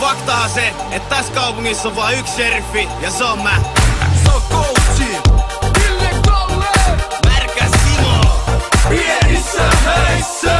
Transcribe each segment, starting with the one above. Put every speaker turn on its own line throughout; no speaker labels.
faktahan se, että tässä kaupungissa on vain yksi sheriffi ja se on mä.
So on coachi. Ville Kalle.
Märkä Simo.
Pienissä häissä.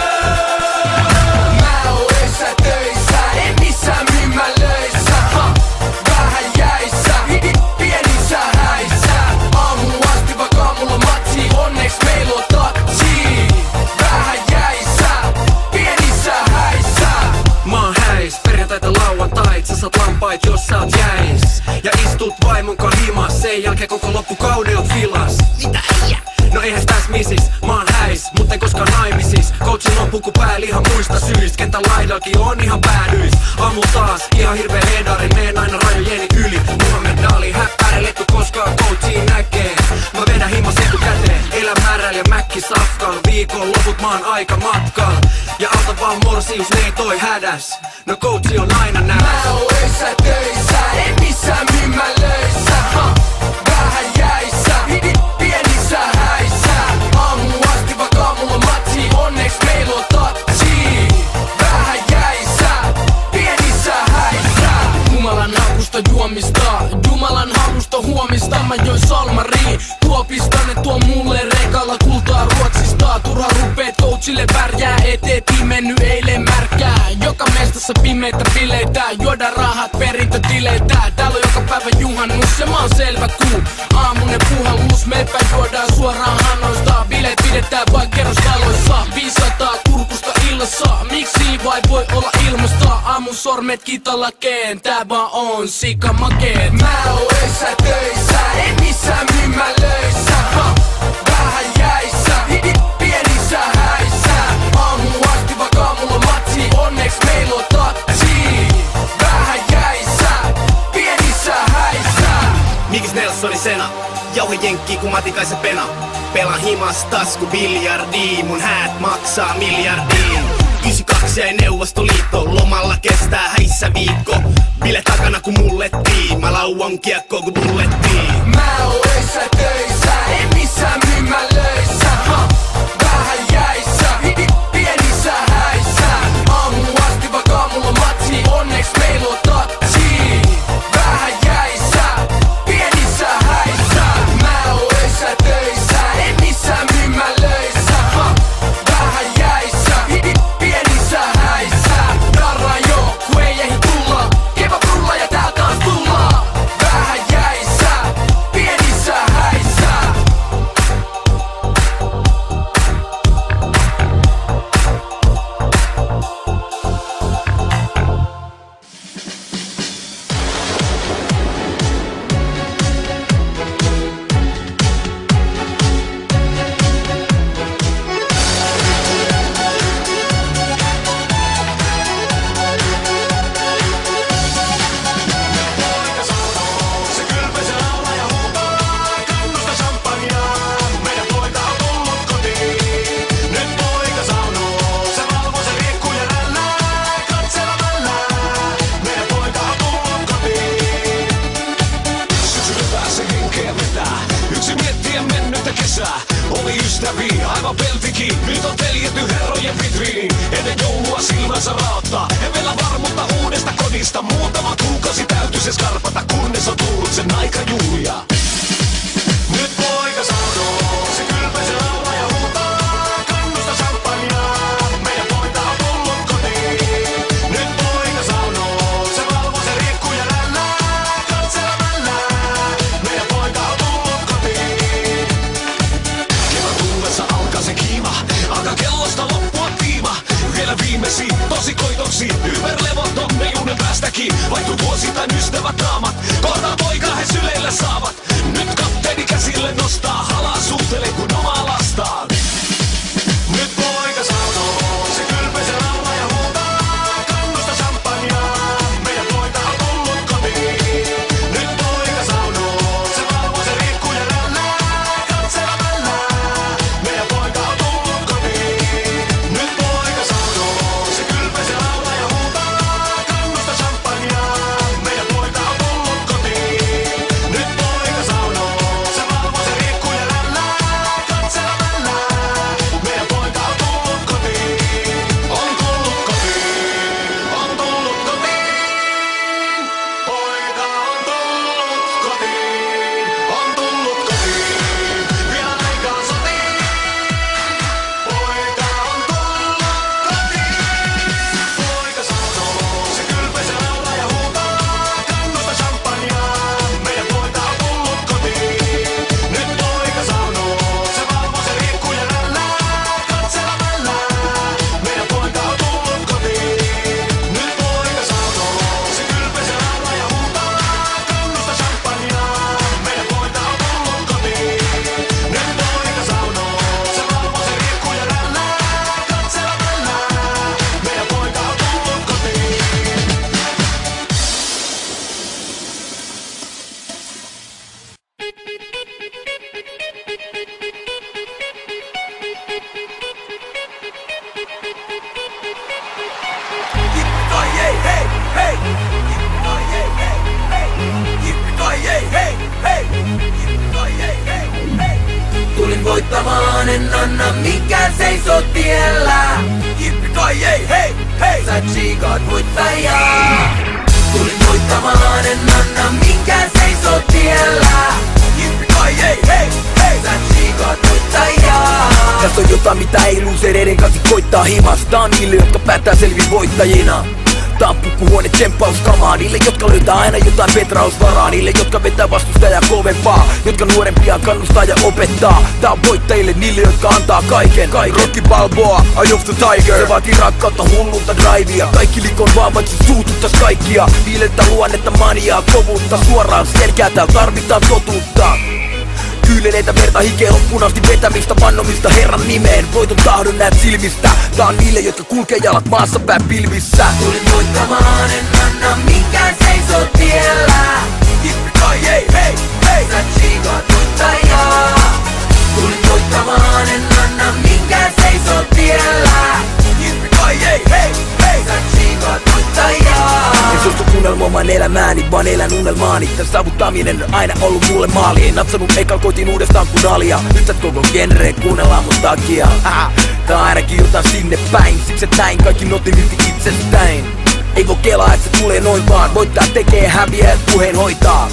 syys Ketä laidallakin on ihan päädyis Ammu taas, ihan hirveä hedari Meen aina rajojeni yli. Muhammed Dali, häppäiletty koskaan coachiin näkee. Mä vedän himmas etukäteen Elä märäl ja mäkki safkan Viikon loput maan aika matkal Ja alta vaan morsius, ne toi hädäs. No coachi on aina näin.
Mä oon töissä, en missään myymälöissä Kaupassa pimeitä bileitä. Juoda rahat perintötileitä Täällä on joka päivä juhannus ja mä oon selvä kuu. Aamunen puhallus, meipä juodaan suoraan hannoista. Bileet pidetään vain kerrostaloissa. 500 kurkusta illassa. Miksi vai voi olla ilmasta? Aamun sormet kitalla kentää vaan on sikamakeet Mä oon öissä töissä, en missään myymälöissä
Jauhe jenkki kun matikaisen pena. Pela himas tasku biljardiin, mun häät maksaa miljardiin. 92 jäi Neuvostoliitto, lomalla kestää häissä viikko. Bile takana kun mullettiin, mä lauan kiekko kun
bullettiin. nimesi tosikoitoksi Ymmär levottomnejuuden päästäkin. Vuosi vuosittain ystävät raamat. Kohta poika he syleillä saavat. Nyt kapteeni käsille nostaa
anna mikään seiso tiellä? Jippi kai ei, hei, hei, sä tsiikaat voittajaa Tulin voittamaan, en anna mikään seiso tiellä? Jippi kai ei, hei, hei, sä tsiikaat voittajaa
Tässä on jotain mitä ei luusereiden kanssa koittaa himasta Tää on niille jotka päättää selvin voittajina Tää on pukkuhuone tsemppauskamaa Niille jotka löytää aina jotain petrausvaraa. Niille jotka vetää vastustajaa kovempaa Jotka nuorempia kannustaa ja opettaa. Tää on voittajille niille jotka antaa kaiken, kaiken. Rocky Balboa, Eye of the Tiger. Se vaatii rakkautta, hullunta drivea. Kaikki likon vaan vaikka suututtais kaikkia. Viilettä luonnetta, maniaa, kovuutta Suoraan selkää täällä tarvitaan totuutta Kyyneleitä verta hikeä loppuun asti vetämistä vannomista herran nimeen. Voiton tahdon näet silmistä. Tää on niille jotka kulkee jalat maassa pää pilvissä.
Tulin voittamaan, en anna mikään seiso tiellä. Jippi kai ei, hei, hei, sä tsiikaat voittajaa Tulin voittamaan, en anna mikään seiso tiellä. Jippi kai ei, hei, hei, sä voittajaa
En suostu unelmoimaan elämääni, vaan elän unelmaani. Tän saavuttaminen on aina ollut mulle maali. En napsanut ekal koitin uudestaan kun alia Nyt sä koko genre kuunnellaan mun takia. Haha, Tää ainakin jotain sinne päin. Siksi näin kaikki notin irti itsestäin. Ei voi kelaa et se tulee noin vaan. Voittaa tekee häviä et puheen hoitaa.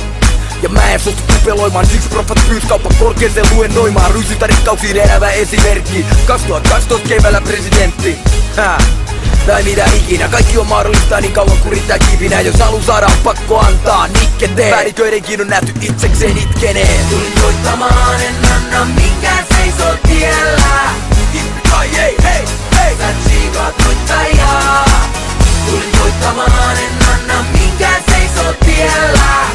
Ja mä en suostu kupeloimaan, siksi profat pyys kauppa korkeeseen luennoimaan. Rysytä rikkauksiin elävä esimerkki. 2012 keväällä presidentti. Häh. Tai mitä ikinä, kaikki on mahdollista niin kauan kun riittää kipinä Jos halu saada on pakko antaa nikketeen Päälliköidenkin on nähty itsekseen itkeneen.
Tulin voittamaan, en anna mikään seiso tiellä. Kai ei, hei, hei, sä tsiikaat voittajaa Tulin voittamaan, en anna mikään seiso tiellä.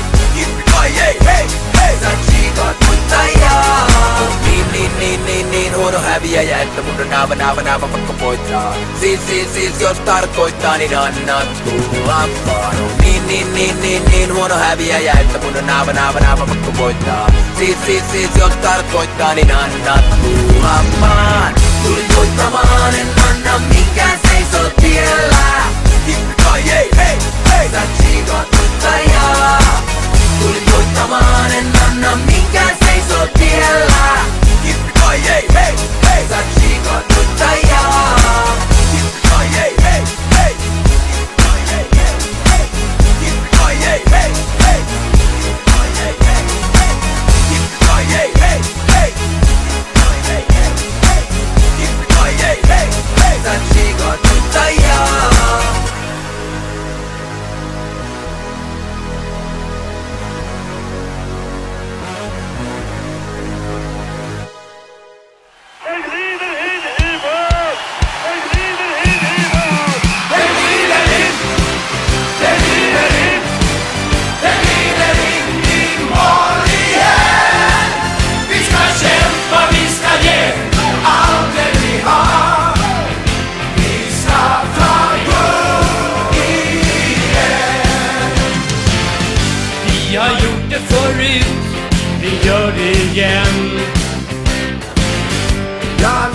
Kai ei, hei, hei, sä
että mun on aivan, aivan, aivan pakko voittaa. Siis, siis, siis, jos tarkoittaa, niin anna tulla vaan. Niin, niin, niin, niin, niin, huono häviäjä, että mun on aivan, aivan, aivan pakko voittaa. Siis, siis, siis, jos tarkoittaa, niin anna tulla vaan.
Tulin voittamaan, en anna mikään seiso tiellä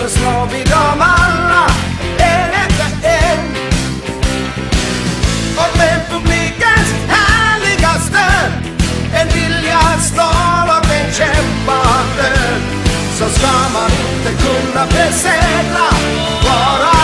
så slår vi dem alla en efter en. Och med publikens
härliga stöd, en vilja stål och en kämpande,
så ska
man inte kunna besegra våra